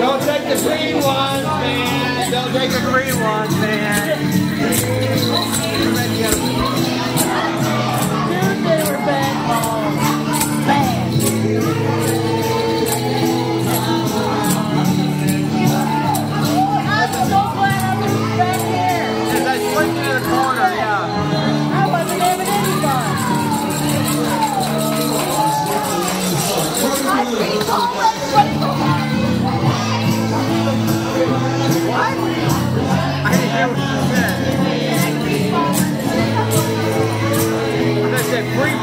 Don't take the green ones, man. Don't take the green ones, man.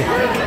are